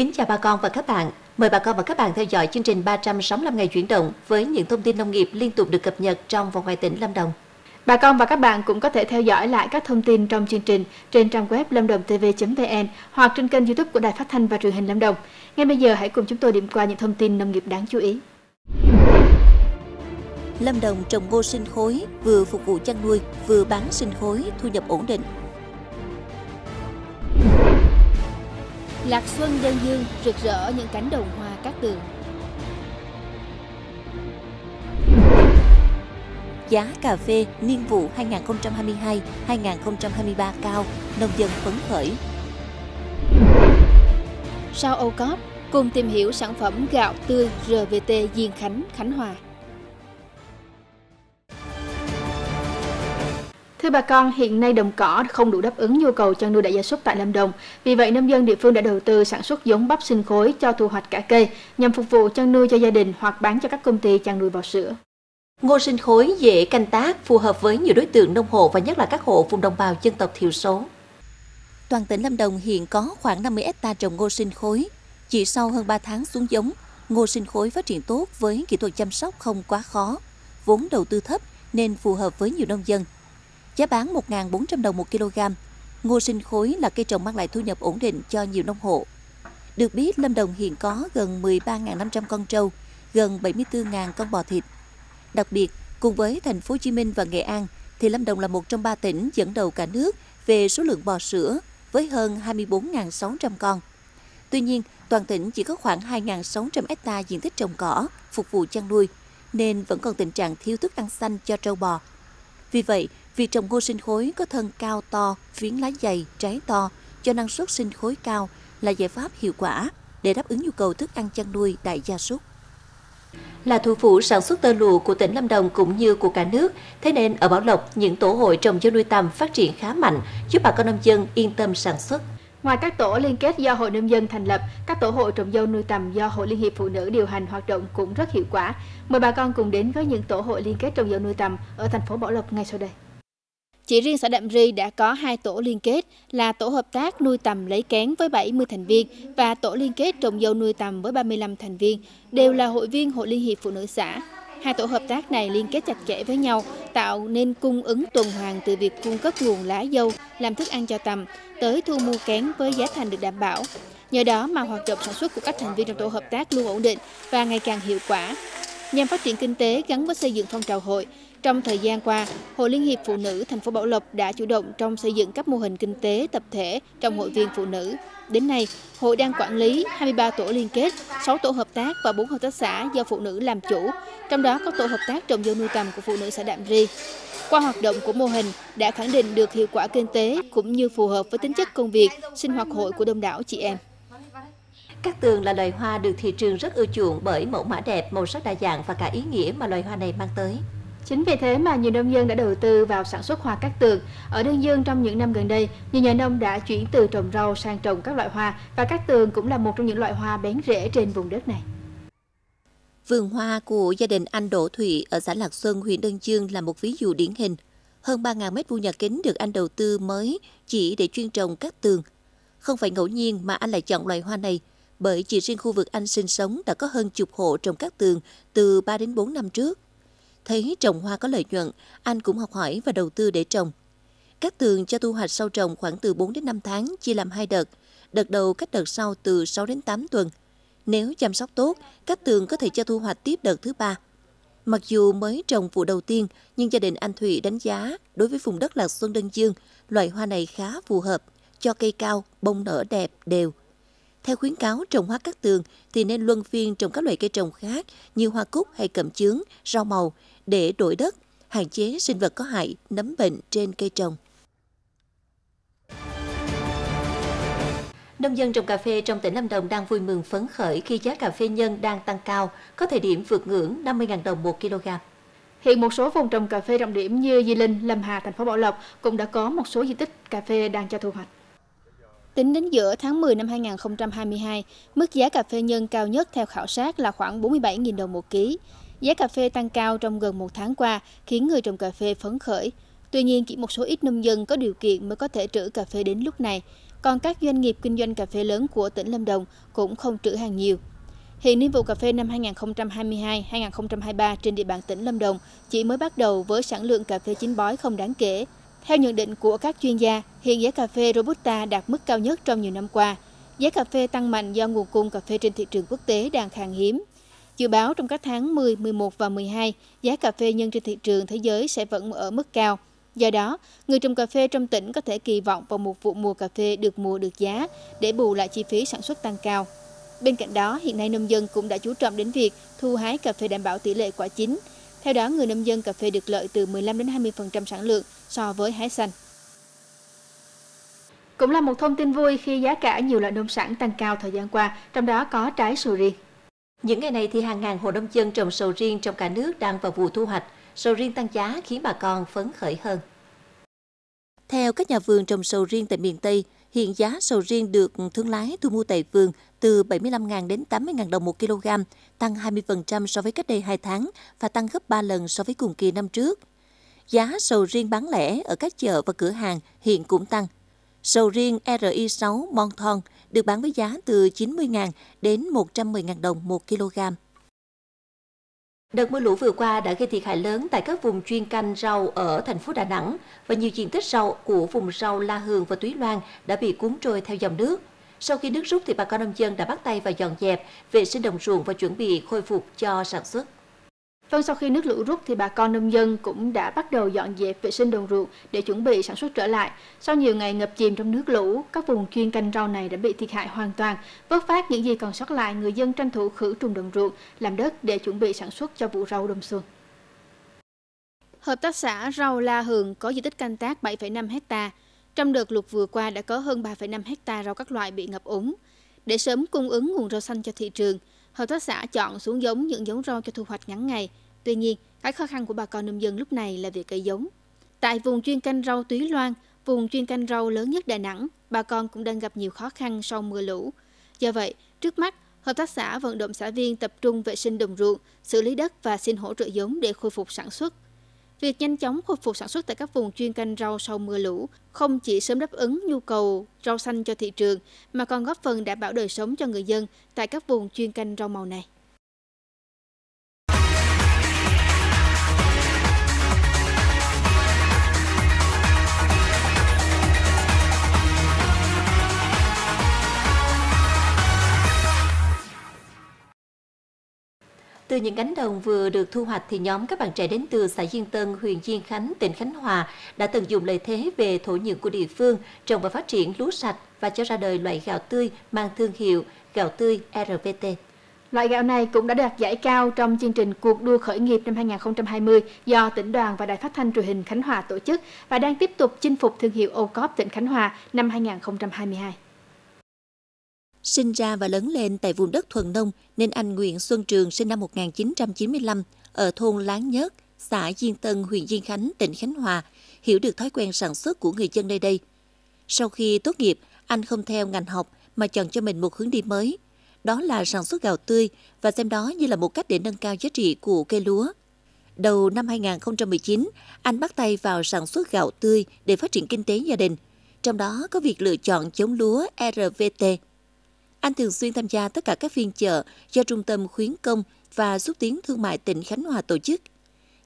Kính chào bà con và các bạn. Mời bà con và các bạn theo dõi chương trình 365 ngày chuyển động với những thông tin nông nghiệp liên tục được cập nhật trong và ngoài tỉnh Lâm Đồng. Bà con và các bạn cũng có thể theo dõi lại các thông tin trong chương trình trên trang web lâm-đồng-tv.vn hoặc trên kênh youtube của Đài Phát thanh và Truyền hình Lâm Đồng. Ngay bây giờ hãy cùng chúng tôi điểm qua những thông tin nông nghiệp đáng chú ý. Lâm Đồng trồng ngô sinh khối, vừa phục vụ chăn nuôi, vừa bán sinh khối, thu nhập ổn định. Lạc xuân đơn dương rực rỡ những cánh đồng hoa cát tường. Giá cà phê niên vụ 2022-2023 cao, nông dân phấn khởi. Sau Âu Cóp, cùng tìm hiểu sản phẩm gạo tươi RVT Diên Khánh, Khánh Hòa. Thưa bà con, hiện nay đồng cỏ không đủ đáp ứng nhu cầu chăn nuôi đại gia súc tại Lâm Đồng. Vì vậy, nông dân địa phương đã đầu tư sản xuất giống bắp sinh khối cho thu hoạch cả cây nhằm phục vụ chăn nuôi cho gia đình hoặc bán cho các công ty chăn nuôi bò sữa. Ngô sinh khối dễ canh tác, phù hợp với nhiều đối tượng nông hộ và nhất là các hộ vùng đồng bào dân tộc thiểu số. Toàn tỉnh Lâm Đồng hiện có khoảng 50 hecta trồng ngô sinh khối. Chỉ sau hơn 3 tháng xuống giống, ngô sinh khối phát triển tốt với kỹ thuật chăm sóc không quá khó. Vốn đầu tư thấp nên phù hợp với nhiều nông dân. Giá bán 1.400 đồng 1 kg. Ngô sinh khối là cây trồng mang lại thu nhập ổn định cho nhiều nông hộ. Được biết, Lâm Đồng hiện có gần 13.500 con trâu, gần 74.000 con bò thịt. Đặc biệt, cùng với thành phố Hồ Chí Minh và Nghệ An, thì Lâm Đồng là một trong ba tỉnh dẫn đầu cả nước về số lượng bò sữa với hơn 24.600 con. Tuy nhiên, toàn tỉnh chỉ có khoảng 2.600 hecta diện tích trồng cỏ phục vụ chăn nuôi, nên vẫn còn tình trạng thiếu thức ăn xanh cho trâu bò. Vì vậy, việc trồng ngô sinh khối có thân cao to, phiến lá dày, trái to, cho năng suất sinh khối cao là giải pháp hiệu quả để đáp ứng nhu cầu thức ăn chăn nuôi đại gia súc là thủ phủ sản xuất tơ lụa của tỉnh Lâm Đồng cũng như của cả nước. Thế nên ở Bảo Lộc, những tổ hội trồng dưa nuôi tầm phát triển khá mạnh, giúp bà con nông dân yên tâm sản xuất. Ngoài các tổ liên kết do Hội Nông dân thành lập, các tổ hội trồng dâu nuôi tầm do Hội Liên hiệp Phụ nữ điều hành hoạt động cũng rất hiệu quả. Mời bà con cùng đến với những tổ hội liên kết trồng dâu nuôi tầm ở thành phố Bảo Lộc ngay sau đây. Chỉ riêng xã Đạm Ri đã có hai tổ liên kết là tổ hợp tác nuôi tầm lấy kén với 70 thành viên và tổ liên kết trồng dâu nuôi tầm với 35 thành viên, đều là hội viên Hội Liên hiệp Phụ nữ xã. Hai tổ hợp tác này liên kết chặt chẽ với nhau, tạo nên cung ứng tuần hoàn từ việc cung cấp nguồn lá dâu làm thức ăn cho tầm tới thu mua kén với giá thành được đảm bảo. Nhờ đó mà hoạt động sản xuất của các thành viên trong tổ hợp tác luôn ổn định và ngày càng hiệu quả. Nhằm phát triển kinh tế gắn với xây dựng phong trào hội, trong thời gian qua, Hội Liên hiệp Phụ nữ thành phố Bảo Lộc đã chủ động trong xây dựng các mô hình kinh tế tập thể trong hội viên phụ nữ. Đến nay, hội đang quản lý 23 tổ liên kết, 6 tổ hợp tác và 4 hợp tác xã do phụ nữ làm chủ, trong đó có tổ hợp tác trồng dâu nuôi tầm của phụ nữ xã Đạm Ri. Qua hoạt động của mô hình đã khẳng định được hiệu quả kinh tế cũng như phù hợp với tính chất công việc, sinh hoạt hội của đông đảo chị em. Cát tường là loài hoa được thị trường rất ưa chuộng bởi mẫu mã đẹp, màu sắc đa dạng và cả ý nghĩa mà loài hoa này mang tới. Chính vì thế mà nhiều nông dân đã đầu tư vào sản xuất hoa cát tường. Ở Đơn Dương trong những năm gần đây, nhiều nhà nông đã chuyển từ trồng rau sang trồng các loại hoa và cát tường cũng là một trong những loại hoa bén rễ trên vùng đất này. Vườn hoa của gia đình anh Đỗ Thụy ở xã Lạc Xuân, huyện Đơn Dương là một ví dụ điển hình. Hơn 3.000 mét vuông nhà kính được anh đầu tư mới chỉ để chuyên trồng cát tường. Không phải ngẫu nhiên mà anh lại chọn loài hoa này, bởi chỉ riêng khu vực anh sinh sống đã có hơn chục hộ trồng cát tường từ 3 đến 4 năm trước. Thấy trồng hoa có lợi nhuận, anh cũng học hỏi và đầu tư để trồng. Các tường cho thu hoạch sau trồng khoảng từ 4 đến 5 tháng, chia làm hai đợt. Đợt đầu cách đợt sau từ 6 đến 8 tuần. Nếu chăm sóc tốt, các tường có thể cho thu hoạch tiếp đợt thứ ba. Mặc dù mới trồng vụ đầu tiên, nhưng gia đình anh Thụy đánh giá đối với vùng đất Lạc Xuân Đơn Dương, loại hoa này khá phù hợp, cho cây cao, bông nở đẹp, đều. Theo khuyến cáo trồng hoa cát tường thì nên luân phiên trồng các loại cây trồng khác như hoa cúc hay cẩm chướng, rau màu để đổi đất, hạn chế sinh vật có hại, nấm bệnh trên cây trồng. Nông dân trồng cà phê trong tỉnh Lâm Đồng đang vui mừng phấn khởi khi giá cà phê nhân đang tăng cao, có thời điểm vượt ngưỡng 50.000 đồng một kg. Hiện một số vùng trồng cà phê trọng điểm như Di Linh, Lâm Hà, thành phố Bảo Lộc cũng đã có một số diện tích cà phê đang cho thu hoạch. Tính đến giữa tháng 10 năm 2022, mức giá cà phê nhân cao nhất theo khảo sát là khoảng 47.000 đồng một ký. Giá cà phê tăng cao trong gần một tháng qua khiến người trồng cà phê phấn khởi. Tuy nhiên, chỉ một số ít nông dân có điều kiện mới có thể trữ cà phê đến lúc này. còn các doanh nghiệp kinh doanh cà phê lớn của tỉnh Lâm Đồng cũng không trữ hàng nhiều. Hiện niên vụ cà phê năm 2022-2023 trên địa bàn tỉnh Lâm Đồng chỉ mới bắt đầu với sản lượng cà phê chín bói không đáng kể. Theo nhận định của các chuyên gia, hiện giá cà phê Robusta đạt mức cao nhất trong nhiều năm qua. Giá cà phê tăng mạnh do nguồn cung cà phê trên thị trường quốc tế đang khan hiếm. Dự báo trong các tháng 10, 11 và 12, giá cà phê nhân trên thị trường thế giới sẽ vẫn ở mức cao. Do đó, người trồng cà phê trong tỉnh có thể kỳ vọng vào một vụ mùa cà phê được mùa được giá để bù lại chi phí sản xuất tăng cao. Bên cạnh đó, hiện nay nông dân cũng đã chú trọng đến việc thu hái cà phê đảm bảo tỷ lệ quả chín. Theo đó, người nông dân cà phê được lợi từ 15 đến 20% sản lượng so với hái xanh. Cũng là một thông tin vui khi giá cả nhiều loại nông sản tăng cao thời gian qua, trong đó có trái sầu riêng. Những ngày này thì hàng ngàn hộ nông dân trồng sầu riêng trong cả nước đang vào vụ thu hoạch. Sầu riêng tăng giá khiến bà con phấn khởi hơn. Theo các nhà vườn trồng sầu riêng tại miền Tây, hiện giá sầu riêng được thương lái thu mua tại vườn từ 75.000 đến 80.000 đồng một kg, tăng 20% so với cách đây 2 tháng và tăng gấp 3 lần so với cùng kỳ năm trước. Giá sầu riêng bán lẻ ở các chợ và cửa hàng hiện cũng tăng. Sầu riêng RI6 Monthon được bán với giá từ 90.000 đến 110.000 đồng một kg. Đợt mưa lũ vừa qua đã gây thiệt hại lớn tại các vùng chuyên canh rau ở thành phố Đà Nẵng và nhiều diện tích rau của vùng rau La Hường và Túy Loan đã bị cuốn trôi theo dòng nước. Sau khi nước rút thì bà con nông dân đã bắt tay vào dọn dẹp, vệ sinh đồng ruộng và chuẩn bị khôi phục cho sản xuất. Vâng, sau khi nước lũ rút thì bà con nông dân cũng đã bắt đầu dọn dẹp vệ sinh đồng ruộng để chuẩn bị sản xuất trở lại. Sau nhiều ngày ngập chìm trong nước lũ, các vùng chuyên canh rau này đã bị thiệt hại hoàn toàn. Vớt phát những gì còn sót lại, người dân tranh thủ khử trùng đồng ruộng, làm đất để chuẩn bị sản xuất cho vụ rau đông xuân. Hợp tác xã rau La Hường có diện tích canh tác 7,5 hecta. Trong đợt lụt vừa qua đã có hơn 3,5 hecta rau các loại bị ngập úng. Để sớm cung ứng nguồn rau xanh cho thị trường, hợp tác xã chọn xuống giống những giống rau cho thu hoạch ngắn ngày. Tuy nhiên, cái khó khăn của bà con nông dân lúc này là việc cây giống. Tại vùng chuyên canh rau Túy Loan, vùng chuyên canh rau lớn nhất Đà Nẵng, bà con cũng đang gặp nhiều khó khăn sau mưa lũ. Do vậy, trước mắt, hợp tác xã vận động xã viên tập trung vệ sinh đồng ruộng, xử lý đất và xin hỗ trợ giống để khôi phục sản xuất. Việc nhanh chóng khôi phục sản xuất tại các vùng chuyên canh rau sau mưa lũ không chỉ sớm đáp ứng nhu cầu rau xanh cho thị trường, mà còn góp phần đảm bảo đời sống cho người dân tại các vùng chuyên canh rau màu này. Từ những cánh đồng vừa được thu hoạch thì nhóm các bạn trẻ đến từ xã Diên Tân, huyện Diên Khánh, tỉnh Khánh Hòa đã tận dụng lợi thế về thổ nhưỡng của địa phương trồng và phát triển lúa sạch và cho ra đời loại gạo tươi mang thương hiệu gạo tươi RVT. Loại gạo này cũng đã đạt giải cao trong chương trình Cuộc đua khởi nghiệp năm 2020 do tỉnh đoàn và Đài phát thanh truyền hình Khánh Hòa tổ chức và đang tiếp tục chinh phục thương hiệu ô cóp tỉnh Khánh Hòa năm 2022. Sinh ra và lớn lên tại vùng đất thuần nông nên anh Nguyễn Xuân Trường sinh năm 1995 ở thôn Láng Nhớt, xã Diên Tân, huyện Diên Khánh, tỉnh Khánh Hòa, hiểu được thói quen sản xuất của người dân nơi đây. Sau khi tốt nghiệp, anh không theo ngành học mà chọn cho mình một hướng đi mới. Đó là sản xuất gạo tươi và xem đó như là một cách để nâng cao giá trị của cây lúa. Đầu năm 2019, anh bắt tay vào sản xuất gạo tươi để phát triển kinh tế gia đình. Trong đó có việc lựa chọn giống lúa RVT anh thường xuyên tham gia tất cả các phiên chợ do Trung tâm Khuyến công và xúc tiến thương mại tỉnh Khánh Hòa tổ chức.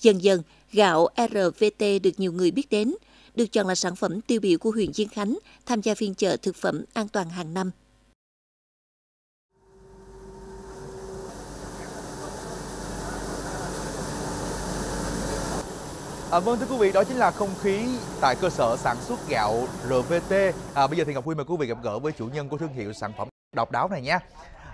Dần dần, gạo RVT được nhiều người biết đến, được chọn là sản phẩm tiêu biểu của huyện Diên Khánh tham gia phiên chợ thực phẩm an toàn hàng năm. À, vâng thưa quý vị, đó chính là không khí tại cơ sở sản xuất gạo RVT. À, bây giờ thì Ngọc Huy mời quý vị gặp gỡ với chủ nhân của thương hiệu sản phẩm độc đáo này nhé.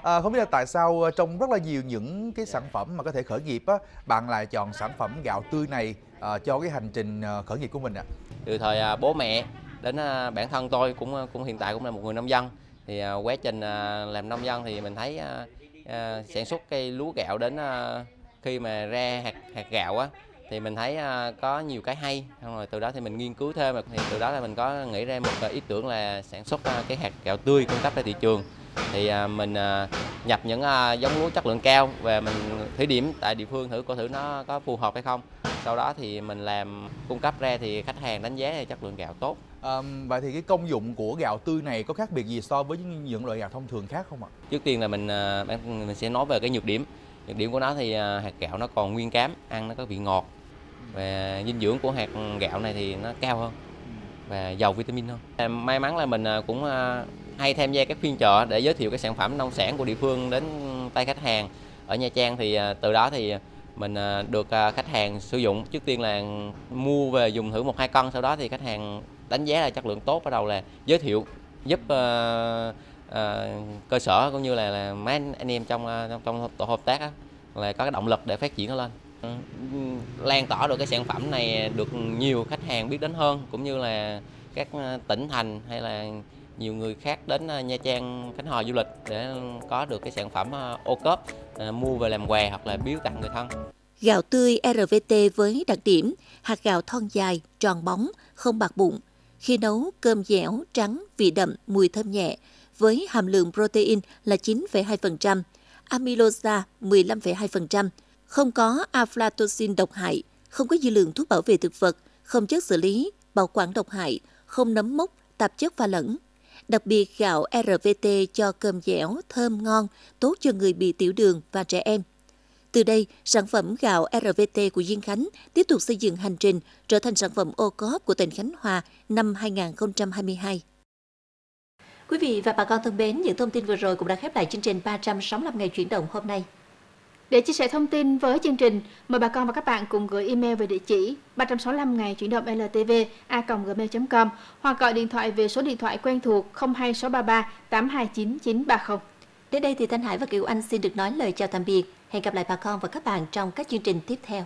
À, không biết là tại sao ờ, trong rất là nhiều những cái sản phẩm mà có thể khởi nghiệp á, bạn lại chọn sản phẩm gạo tươi này à, cho cái hành trình ờ, khởi nghiệp của mình ạ? À? Từ thời à, bố mẹ đến à, bản thân tôi cũng cũng hiện tại cũng là một người nông dân thì à, quá trình à, làm nông dân thì mình thấy à, à, sản xuất cây lúa gạo đến à, khi mà ra hạt hạt gạo á thì mình thấy à, có nhiều cái hay xong rồi từ đó thì mình nghiên cứu thêm thì từ đó là mình có nghĩ ra một à, ý tưởng là sản xuất à, cái hạt gạo tươi cung cấp ra thị trường thì à, mình à, nhập những à, giống lúa chất lượng cao về mình thử điểm tại địa phương thử coi thử nó có phù hợp hay không sau đó thì mình làm cung cấp ra thì khách hàng đánh giá chất lượng gạo tốt À, vậy thì cái công dụng của gạo tươi này có khác biệt gì so với những loại gạo thông thường khác không ạ? Trước tiên là mình mình sẽ nói về cái nhược điểm. Nhược điểm của nó thì hạt gạo nó còn nguyên cám, ăn nó có vị ngọt và dinh dưỡng của hạt gạo này thì nó cao hơn và giàu vitamin hơn. May mắn là mình cũng hay tham gia các phiên chợ để giới thiệu các sản phẩm nông sản của địa phương đến tay khách hàng. Ở Nha Trang thì à, từ đó thì mình à, được à, khách hàng sử dụng. Trước tiên là mua về dùng thử một hai cân sau đó thì khách hàng đánh giá là chất lượng tốt bắt đầu là giới thiệu giúp uh, uh, cơ sở cũng như là, là mấy anh em trong trong, trong tổ hợp tác đó, là có cái động lực để phát triển nó lên. Ừ, lan tỏa được cái sản phẩm này được nhiều khách hàng biết đến hơn cũng như là các tỉnh thành hay là nhiều người khác đến à, Nha Trang Khánh Hòa du lịch để có được cái sản phẩm à, ô cốp à, mua về làm quà hoặc là biếu tặng người thân. Gạo tươi RVT với đặc điểm hạt gạo thon dài, tròn bóng, không bạc bụng, khi nấu, cơm dẻo, trắng, vị đậm, mùi thơm nhẹ, với hàm lượng protein là 9,2%, amylosa 15,2%, không có aflatoxin độc hại, không có dư lượng thuốc bảo vệ thực vật, không chất xử lý, bảo quản độc hại, không nấm mốc, tạp chất pha lẫn. Đặc biệt gạo RVT cho cơm dẻo, thơm ngon, tốt cho người bị tiểu đường và trẻ em. Từ đây, sản phẩm gạo RVT của Diên Khánh tiếp tục xây dựng hành trình trở thành sản phẩm ô cốp của tỉnh Khánh Hòa năm 2022. Quý vị và bà con thân mến, những thông tin vừa rồi cũng đã khép lại chương trình 365 ngày chuyển động hôm nay. Để chia sẻ thông tin với chương trình, mời bà con và các bạn cùng gửi email về địa chỉ 365 ngày chuyển động ltv a.gmail.com hoặc gọi điện thoại về số điện thoại quen thuộc 02633 829 930. Đến đây thì Thanh Hải và Kiều Anh xin được nói lời chào tạm biệt. Hẹn gặp lại bà con và các bạn trong các chương trình tiếp theo.